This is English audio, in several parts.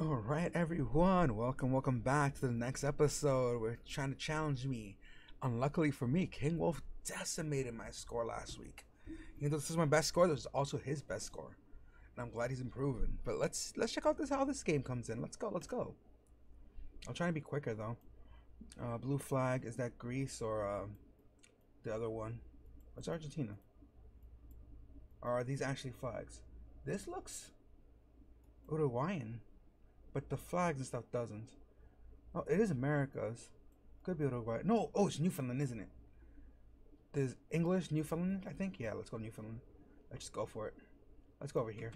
All right, everyone, welcome, welcome back to the next episode. We're trying to challenge me. Unluckily for me, King Wolf decimated my score last week. Even though this is my best score, this is also his best score, and I'm glad he's improving. But let's let's check out this how this game comes in. Let's go, let's go. I'm trying to be quicker though. Uh, blue flag is that Greece or uh, the other one? What's Argentina? Or are these actually flags? This looks Uruguayan, but the flags and stuff doesn't. Oh, it is America's. Could be Uruguay. No, oh, it's Newfoundland, isn't it? There's English, Newfoundland, I think. Yeah, let's go Newfoundland. Let's just go for it. Let's go over here.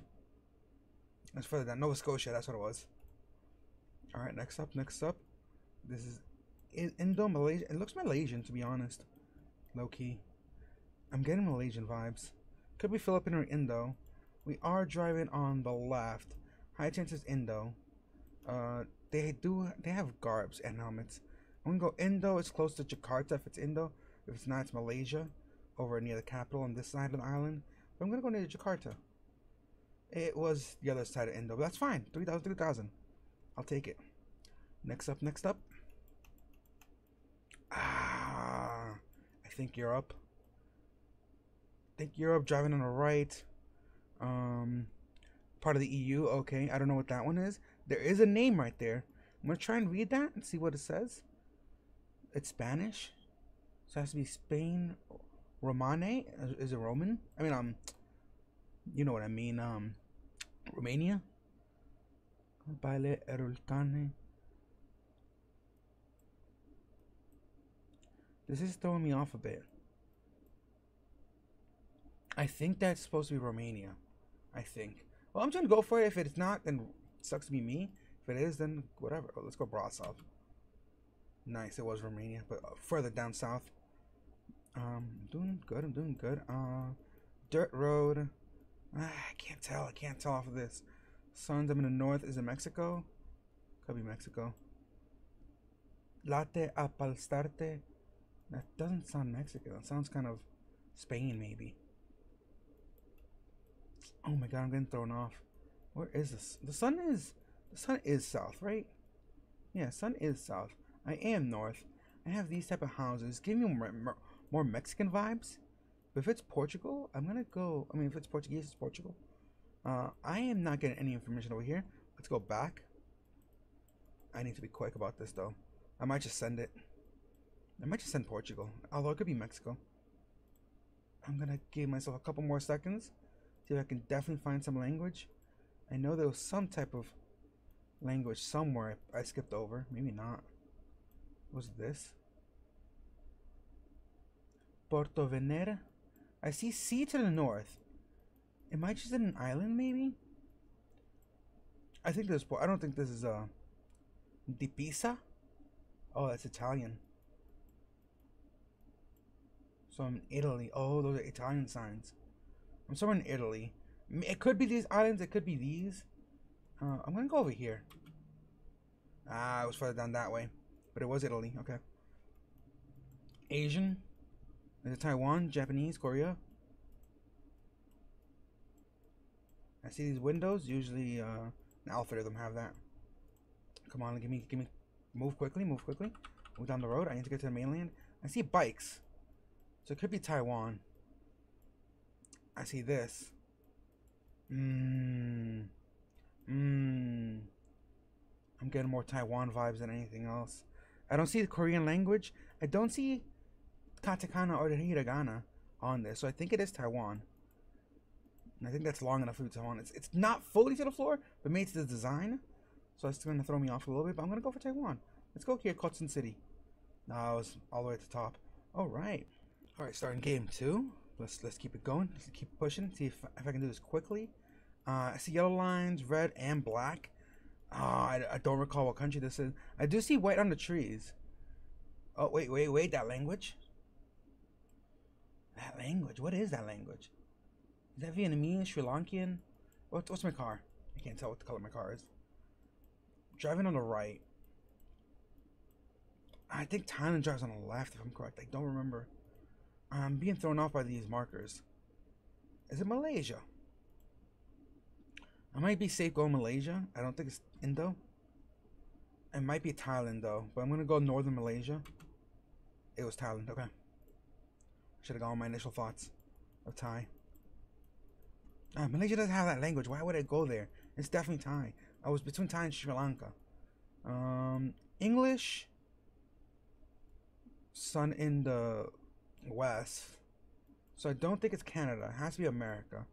Let's further down. Nova Scotia, that's what it was. Alright, next up, next up. This is Indo Malaysia. It looks Malaysian, to be honest. Low key. I'm getting Malaysian vibes. Could be Philippine or Indo. We are driving on the left. High chances Indo. Uh, they do. They have garbs and helmets. I'm gonna go Indo. It's close to Jakarta if it's Indo. If it's not, it's Malaysia, over near the capital on this side of the island. But I'm gonna go near Jakarta. It was the other side of Indo, but that's fine. 3,000, 3,000. I'll take it. Next up, next up. Ah, I think Europe. I think Europe driving on the right. Um, part of the EU. Okay, I don't know what that one is. There is a name right there. I'm gonna try and read that and see what it says. It's Spanish, so it has to be Spain. Romane is it Roman? I mean, um, you know what I mean. Um, Romania. Baile Erultane. This is throwing me off a bit. I think that's supposed to be Romania. I think. Well, I'm trying to go for it. If it's not, then sucks to be me. If it is, then whatever. Oh, let's go Brasov. Nice, it was Romania, but uh, further down south. Um, doing good. I'm doing good. Uh, dirt road. Ah, I can't tell. I can't tell off of this. Suns. I'm in the north. Is it Mexico? Could be Mexico. Latte apalstarte. That doesn't sound Mexican. That sounds kind of Spain, maybe. Oh my god, I'm getting thrown off. Where is this? The sun is the sun is south, right? Yeah, sun is south. I am north. I have these type of houses. Give me more, more Mexican vibes. But if it's Portugal, I'm gonna go. I mean, if it's Portuguese, it's Portugal. Uh, I am not getting any information over here. Let's go back. I need to be quick about this though. I might just send it. I might just send Portugal, although it could be Mexico. I'm gonna give myself a couple more seconds. See if I can definitely find some language. I know there was some type of language somewhere I skipped over. Maybe not. Was this? Porto Venere? I see sea to the north. Am I just in an island, maybe? I think this. I don't think this is uh, Di Pisa. Oh, that's Italian. So I'm in Italy. Oh, those are Italian signs. I'm somewhere in Italy. It could be these islands. It could be these. Uh, I'm gonna go over here. Ah, it was further down that way, but it was Italy. Okay. Asian. Is it Taiwan? Japanese? Korea? I see these windows. Usually, uh, all three of them have that. Come on, give me, give me, move quickly, move quickly. Move down the road. I need to get to the mainland. I see bikes. So it could be Taiwan. I see this. Mmm. Mmm. I'm getting more Taiwan vibes than anything else. I don't see the Korean language. I don't see katakana or hiragana on this, so I think it is Taiwan. And I think that's long enough for Taiwan. It's, it's not fully to the floor, but made to the design. So it's going to throw me off a little bit, but I'm going to go for Taiwan. Let's go here, Kotsun City. No, I was all the way at the top. All right. All right, starting game two. Let's let's keep it going. Let's keep pushing. See if, if I can do this quickly. Uh, I see yellow lines, red and black. Oh, I, I don't recall what country this is. I do see white on the trees. Oh, wait, wait, wait. That language? That language? What is that language? Is that Vietnamese, Sri Lankan? What, what's my car? I can't tell what the color my car is. Driving on the right. I think Thailand drives on the left, if I'm correct. I don't remember. I'm being thrown off by these markers. Is it Malaysia? I might be safe going Malaysia. I don't think it's Indo. It might be Thailand though, but I'm gonna go northern Malaysia. It was Thailand. Okay. Should have gone with my initial thoughts of Thai. Uh, Malaysia doesn't have that language. Why would I go there? It's definitely Thai. I was between Thai and Sri Lanka. Um, English. Sun in the west. So I don't think it's Canada. It has to be America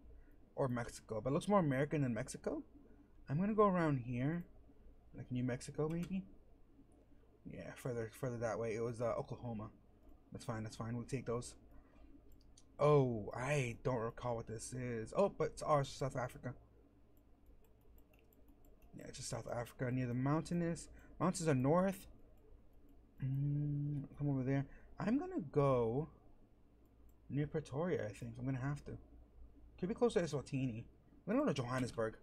or Mexico. But it looks more American than Mexico. I'm gonna go around here, like New Mexico maybe. Yeah, further further that way. It was uh, Oklahoma. That's fine. That's fine. We'll take those. Oh, I don't recall what this is. Oh, but it's ours, South Africa. Yeah, it's just South Africa near the mountainous. Mountains are north. Mm, come over there. I'm gonna go near Pretoria. I think I'm gonna have to. Could be close to Eswatini. I'm gonna go to Johannesburg.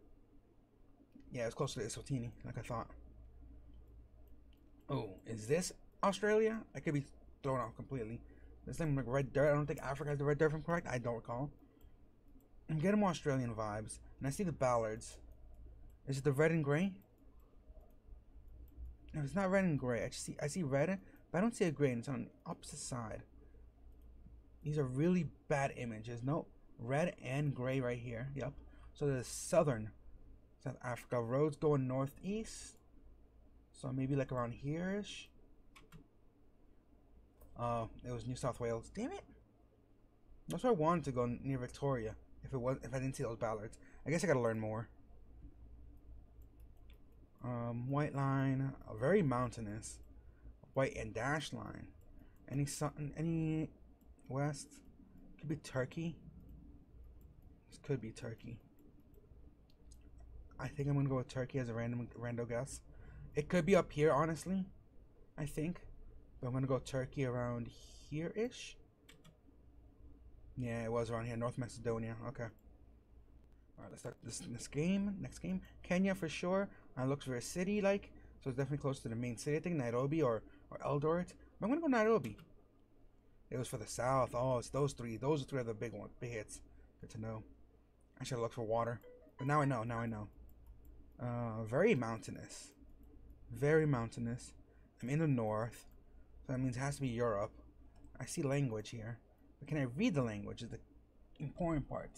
Yeah, it's close to Eswatini, like I thought. Oh, is this Australia? I could be thrown off completely. This thing like red dirt. I don't think Africa has the red dirt, I'm correct. I don't recall. I'm getting more Australian vibes. And I see the bollards. Is it the red and gray? No, it's not red and gray. I see I see red, but I don't see a gray, and it's on the opposite side. These are really bad images. No, red and gray right here. Yep. So the southern South Africa roads going northeast. So maybe like around here-ish. Uh, it was New South Wales. Damn it! That's why I wanted to go near Victoria. If it was, if I didn't see those bollards, I guess I gotta learn more. Um, white line, very mountainous. White and dash line. Any something, any west? Could be Turkey. This could be Turkey. I think I'm gonna go with Turkey as a random rando guess. It could be up here, honestly. I think. But I'm gonna go Turkey around here ish. Yeah, it was around here, North Macedonia. Okay. Alright, let's start this this game. Next game. Kenya for sure. Uh, looks very city like. So it's definitely close to the main city. I think Nairobi or, or Eldoret. I'm gonna go Nairobi. It was for the south. Oh, it's those three. Those are three are the big ones, big hits. Good to know. I should look for water. But now I know, now I know. Uh, very mountainous. Very mountainous. I'm in the north. So that means it has to be Europe. I see language here. But can I read the language is the important part.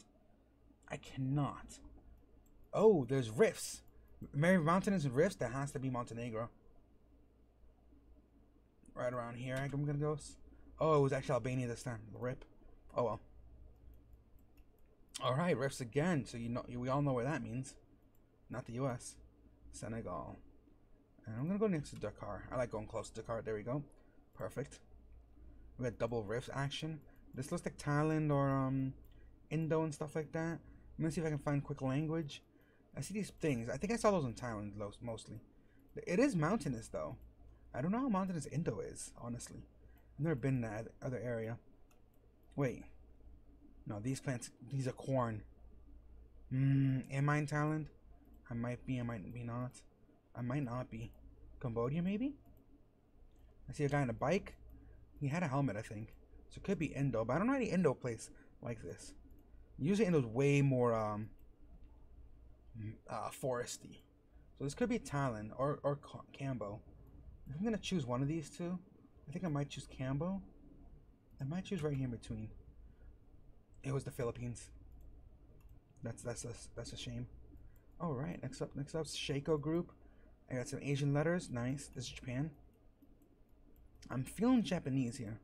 I cannot. Oh, there's rifts. Mary Mountainous and rifts, that has to be Montenegro. Right around here, I'm gonna go. Oh, it was actually Albania this time. Rip. Oh well. All right, rifts again. So you know, we all know where that means. Not the U.S. Senegal. And I'm gonna go next to Dakar. I like going close to Dakar. There we go. Perfect. We got double rifts action. This looks like Thailand or um, Indo and stuff like that. I'm gonna see if I can find quick language. I see these things. I think I saw those in Thailand mostly. It is mountainous though. I don't know how mountainous Indo is, honestly. I've never been in that other area. Wait. No, these plants, these are corn. Hmm, am I in Thailand? I might be, I might be not. I might not be. Cambodia, maybe? I see a guy on a bike. He had a helmet, I think. So it could be Indo, but I don't know any Indo place like this. Usually Indo's way more um uh, foresty. So this could be Thailand or, or Cambo. I'm gonna choose one of these two, I think I might choose Cambo. I might choose right here in between. It was the Philippines. That's that's a that's a shame. All right, next up, next up, Shaco Group. I got some Asian letters. Nice. This is Japan. I'm feeling Japanese here.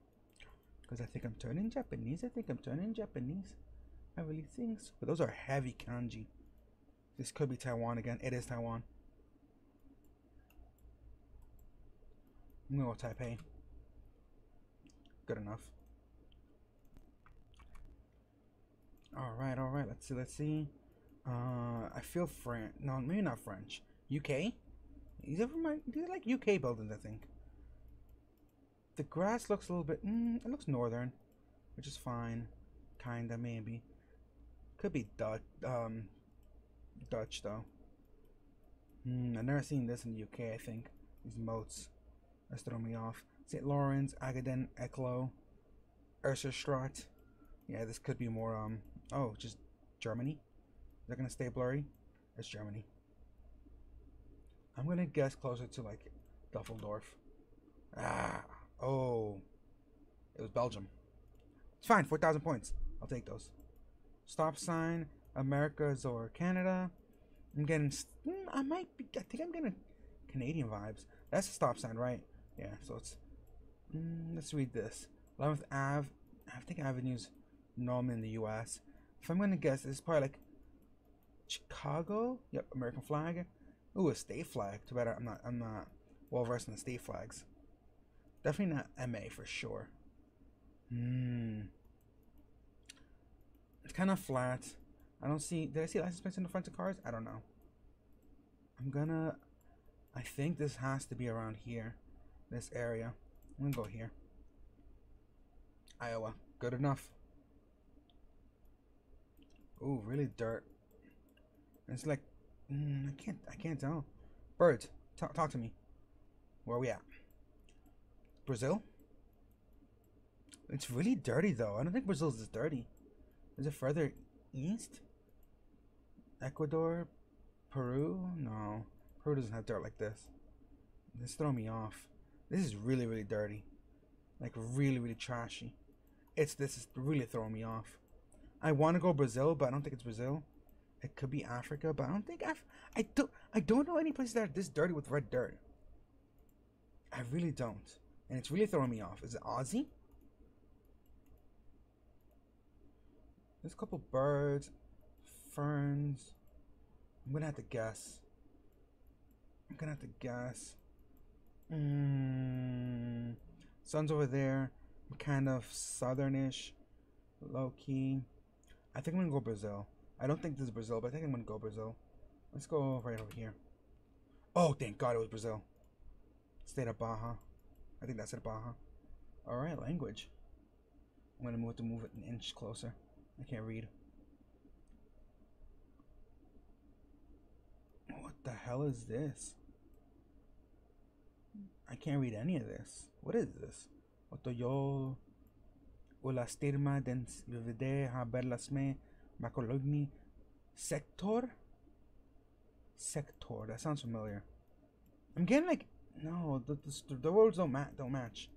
Because I think I'm turning Japanese. I think I'm turning Japanese. I really think so. But those are heavy kanji. This could be Taiwan again. It is Taiwan. I'm gonna go Taipei. Good enough. Alright, alright. Let's see, let's see. Uh, I feel French. No, maybe not French. UK? These are from my, these are like UK buildings, I think. The grass looks a little bit, mm, it looks northern, which is fine. Kinda, maybe. Could be Dutch, um, Dutch though. Hmm, I've never seen this in the UK, I think. These moats. That's throwing me off. St. Lawrence, Agaden, Eeklo, Ersastraat. Yeah, this could be more, um, oh, just Germany. Is that gonna stay blurry? It's Germany. I'm gonna guess closer to like Düsseldorf. Ah, oh, it was Belgium. It's fine. Four thousand points. I'll take those. Stop sign. Americas or Canada. I'm getting. Mm, I might be. I think I'm getting Canadian vibes. That's a stop sign, right? Yeah. So it's. Mm, let's read this. 11th Ave. I think avenues normal in the U.S. If I'm gonna guess, it's probably like Chicago. Yep, American flag. Ooh, a state flag. Too bad I'm not. I'm not well versed in the state flags. Definitely not MA for sure. Hmm. It's kind of flat. I don't see. Did I see license plates in the front of cars? I don't know. I'm gonna. I think this has to be around here, this area. I'm gonna go here. Iowa. Good enough. Ooh, really dirt. It's like, mm, I can't, I can't tell. Birds, talk, talk to me. Where are we at? Brazil? It's really dirty though. I don't think Brazil's this dirty. Is it further east? Ecuador? Peru? No. Peru doesn't have dirt like this. This throw me off. This is really, really dirty. Like really, really trashy. It's this is really throwing me off. I want to go Brazil, but I don't think it's Brazil. It could be Africa, but I don't think Af- I don't I don't know any places that are this dirty with red dirt. I really don't. And it's really throwing me off. Is it Aussie? There's a couple birds, ferns. I'm gonna have to guess. I'm gonna have to guess. Mm, sun's over there. Kind of southernish, low key. I think I'm gonna go Brazil. I don't think this is Brazil, but I think I'm gonna go Brazil. Let's go right over here. Oh, thank God it was Brazil. State of Bahia. I think that's it, Bahia. Alright, language. I'm gonna move to move it an inch closer. I can't read. What the hell is this? I can't read any of this. What is this? Otoyo Ulastirma dens vide haberlasme makologni sector? Sector. That sounds familiar. I'm getting like no, the the, the roads don't match. Don't match.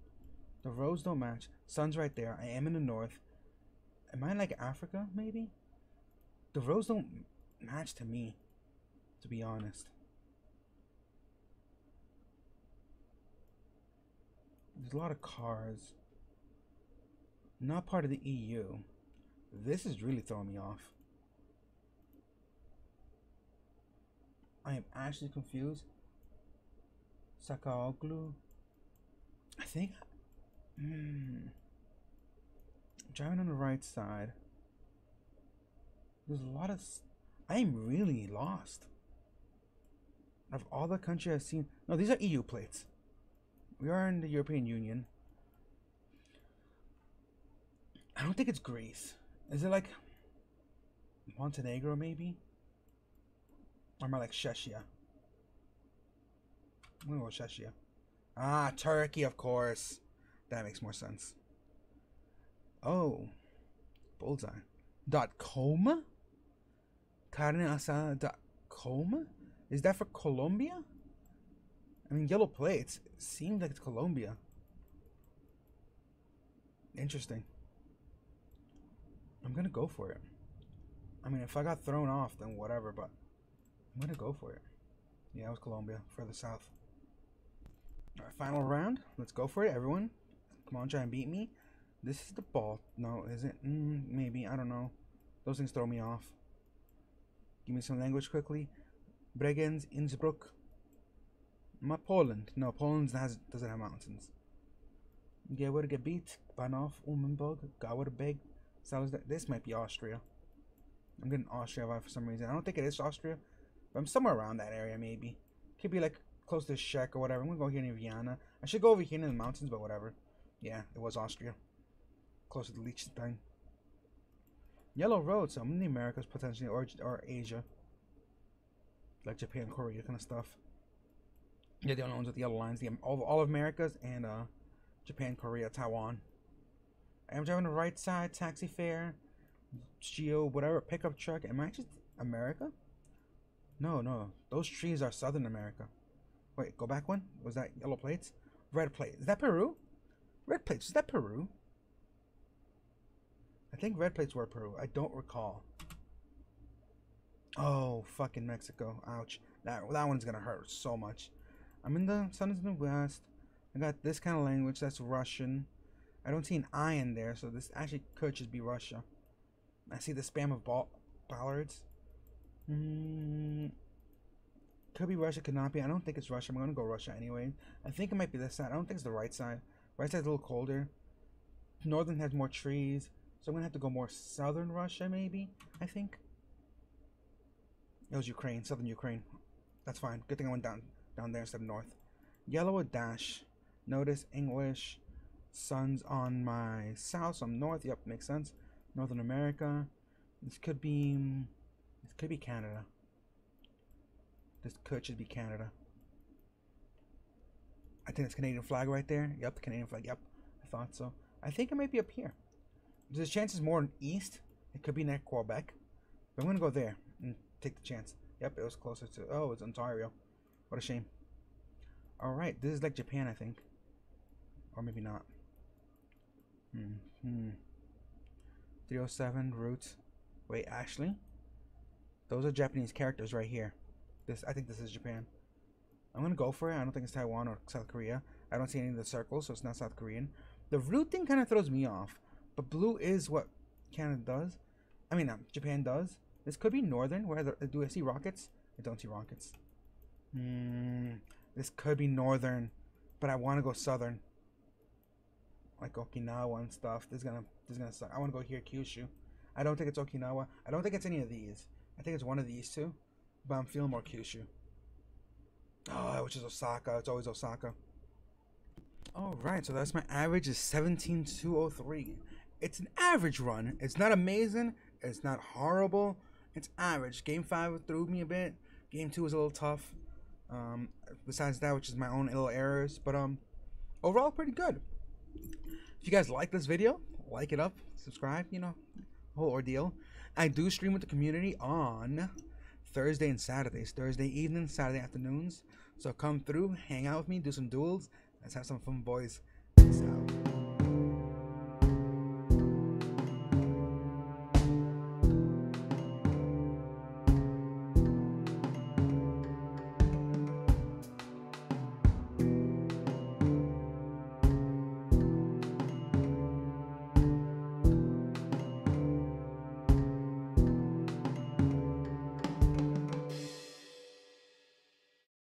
The roads don't match. Sun's right there. I am in the north. Am I in like Africa? Maybe. The roads don't match to me. To be honest. There's a lot of cars. Not part of the EU. This is really throwing me off. I am actually confused. Sakaoglu. I think. Hmm. Driving on the right side. There's a lot of. I am really lost. Of all the countries I've seen. No, these are EU plates. We are in the European Union. I don't think it's Greece. Is it like Montenegro, maybe? Or am I like Czechia? I'm gonna go. Ah, Turkey, of course. That makes more sense. Oh, bullseye. Dot com? Carne asada dot com? Is that for Colombia? I mean, yellow plates. It seems like it's Colombia. Interesting. I'm gonna go for it. I mean, if I got thrown off, then whatever, but I'm gonna go for it. Yeah, it was Colombia, further south. Alright, final round. Let's go for it, everyone. Come on, try and beat me. This is the ball. No, is it? Mm, maybe. I don't know. Those things throw me off. Give me some language quickly. Bregenz, Innsbruck. My Poland. No, Poland has doesn't have mountains. Gewergebiet, Bahnhof, Ummenburg, Gauerbeg, Salzburg. This might be Austria. I'm getting Austria vibe for some reason. I don't think it is Austria, but I'm somewhere around that area maybe. Could be like close to Czech or whatever. I'm gonna go here near Vienna. I should go over here in the mountains, but whatever. Yeah, it was Austria. Close to the Liechtenstein. Yellow road, so I'm in the Americas potentially, or, or Asia. Like Japan, Korea, kind of stuff. Yeah, the only ones with the yellow lines. The all, all of Americas and uh, Japan, Korea, Taiwan. I'm driving the right side, taxi fare, Geo, whatever, pickup truck. Am I just America? No, no. Those trees are Southern America. Wait, go back one. Was that yellow plates? Red plate. Is that Peru? Red plates. Is that Peru? I think red plates were Peru. I don't recall. Oh, fucking Mexico. Ouch. That that one's gonna hurt so much. I'm in the sun is in the west. I got this kind of language. That's Russian. I don't see an I in there, so this actually could just be Russia. I see the spam of ball bollards. Mm, could be Russia, could not be. I don't think it's Russia. I'm gonna go Russia anyway. I think it might be this side. I don't think it's the right side. Right side's a little colder. Northern has more trees, so I'm gonna have to go more southern Russia, maybe. I think. It was Ukraine, southern Ukraine. That's fine. Good thing I went down down there instead of north. Yellow a dash. Notice English. Sun's on my south, so I'm north. Yep, makes sense. Northern America. This could be. Mm, this could be Canada. This could should be Canada. I think it's Canadian flag right there. Yep, Canadian flag. Yep, I thought so. I think it might be up here. There's chances more east. It could be near Quebec. But I'm gonna go there and take the chance. Yep, it was closer to. Oh, it's Ontario. What a shame. All right, this is like Japan, I think, or maybe not. Hmm. hmm. 307 roots. Wait, Ashley? those are Japanese characters right here. This, I think this is Japan. I'm gonna go for it. I don't think it's Taiwan or South Korea. I don't see any of the circles, so it's not South Korean. The root thing kind of throws me off, but blue is what Canada does. I mean, um, Japan does. This could be northern. Where the, do I see rockets? I don't see rockets. Hmm. This could be northern, but I want to go southern. Like Okinawa and stuff. This is gonna this is gonna suck. I want to go here, Kyushu. I don't think it's Okinawa. I don't think it's any of these. I think it's one of these two, but I'm feeling more Kyushu. Oh, which is Osaka. It's always Osaka. All right, so that's my average is 17203. It's an average run. It's not amazing. It's not horrible. It's average. Game five threw me a bit. Game two was a little tough. Um, besides that, which is my own little errors, but um, overall pretty good. If you guys like this video, like it up, subscribe. You know, whole ordeal. I do stream with the community on Thursday and Saturdays. Thursday evenings, Saturday afternoons. So come through, hang out with me, do some duels. Let's have some fun, boys.